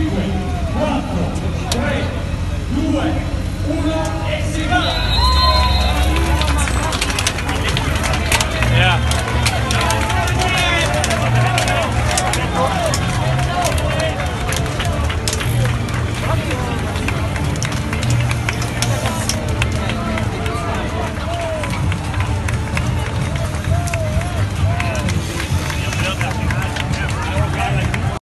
Tuesday.